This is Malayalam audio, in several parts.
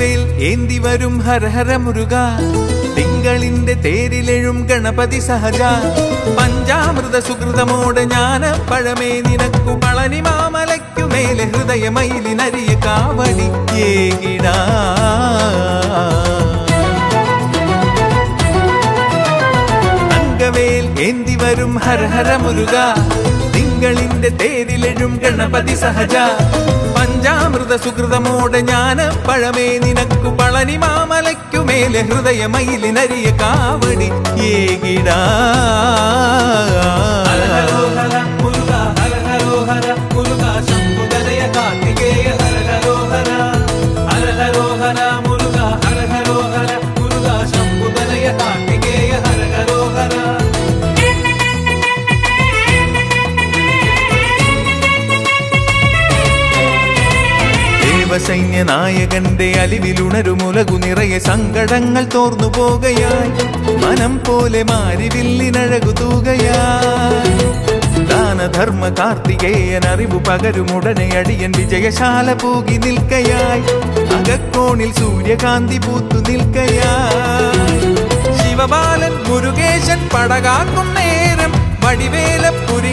ഏന്തി വരും ഹരഹര മുരുക. തിങ്കളിന്റെ തേരിലെഴും ഗണപതി സഹജ. പഞ്ചാമൃത സുഹൃതമോട് ഞാന പഴമേ നിനക്കു പളനി മാമലയ്ക്കു മേലെ ഹൃദയമയിലിനരിയ കാവടി ഏകിടാ. തങ്കവേൽ ഏന്തി വരും ഹരഹര മുരുക. തിങ്കളിന്റെ തേരിലെഴും ഗണപതി സഹജ. പഞ്ചാമൃത സുഹൃതമോടെ ഞാൻ പഴമേ നിനക്കു പളനി മാമലയ്ക്കുമേലെ ഹൃദയമയിലിനരിയ കാവടി ഏകിടാ. ദേവസൈന്യ നായകന്റെ അലിവിലുണരുമുലകു നിറയെ സങ്കടങ്ങൾ തോർന്നു പോകയായി മനം പോലെ മാരിവില്ലിനഴകു തൂകയായി. ദാനധർമ്മ കാർത്തികേയൻ അറിവു പകരുമുടനെ അടിയൻ വിജയശാല പൂകി നിൽക്കയായി. അകക്കോണിൽ സൂര്യകാന്തി പൂത്തു നിൽക്കയായി. ശിവബാലൻ മുരുകേശൻ പടകാക്കും നേരം വടിവേല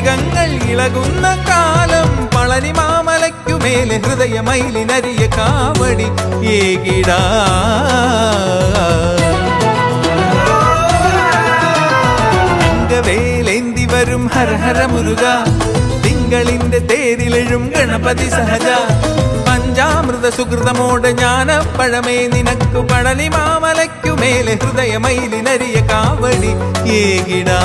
പുരികങ്ങൾ ഇളകുന്ന കാലം പളനി മാമലയ്ക്കുമേൽ ഹൃദയമയിലിനരിയ കാവടി ഏകിടാ. വേലേന്തി വരും ഹരഹര മുരുക തിങ്കളിന്റെ തേരിലെഴും ഗണപതി സഹജ. പഞ്ചാമൃത സുഹൃതമോട് ജ്ഞാന പഴമേ നിനക്കു പഴനി മാമലയ്ക്കുമേലെ ഹൃദയമയിലിനരിയ കാവടി ഏകിടാ.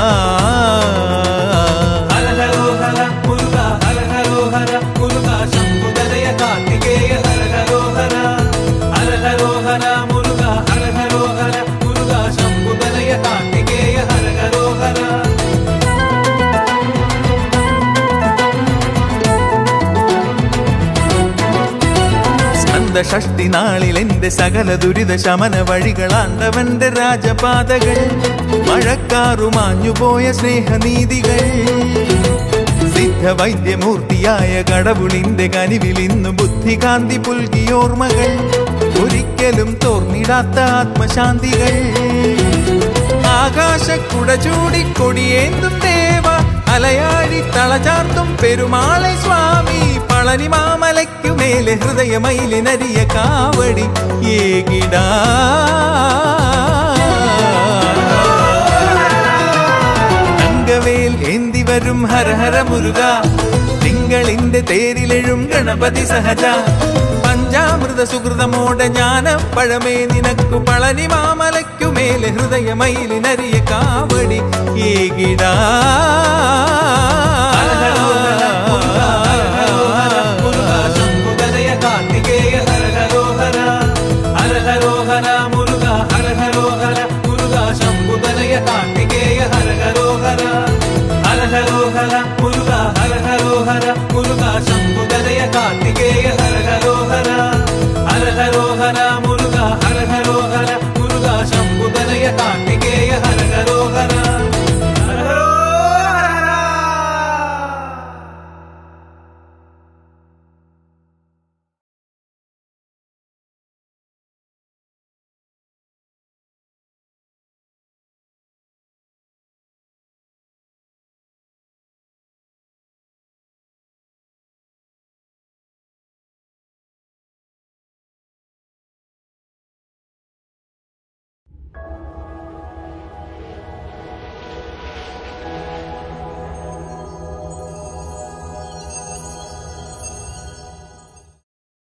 ഷഷ്ടി നാളിൽ എന്റെ സകല ദുരിത ശമന വഴികളാണ്ടവന്റെ രാജപാതകൾ. മഴക്കാറുമാഞ്ഞുപോയ സ്നേഹനീതികൾ. സിദ്ധവൈദ്യമൂർത്തിയായ കടവുളിന്റെ കനിവിൽ ഇന്നു ബുദ്ധികാന്തി പുൽകിയോർമ്മകൾ ഒരിക്കലും തോർന്നിടാത്ത ആത്മശാന്തികൾ. ആകാശക്കുട ചൂടിക്കൊടിയേന്തും ദേവ അലയാഴി തളചാർത്തും പെരുമാളെ സ്വാമി പളനി മേലെ ഹൃദയമയിലിനരിയ കാവടി ഏകിടാ. തങ്കവേൽ ഏന്തി വരും ഹരഹര മുരുക തിങ്കളിന്റെ തേരിലെഴും ഗണപതി സഹജ. പഞ്ചാമൃത സുഹൃതമോടെ ജ്ഞാന പഴമേ നിനക്കു പളനി മാമലയ്ക്കു മേലെ ഹൃദയമയിലിനരിയ കാവടി ഏകിടാ. హర హరో హర గురుగా శంభు దలయ కార్తికేయ హర హరో హర హర హరో హర గురుగా హర హరో గురుగా శంభు